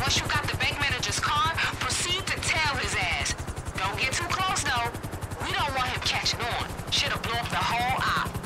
Once you got the bank manager's car, proceed to tail his ass. Don't get too close, though. We don't want him catching on. Shit'll blow up the whole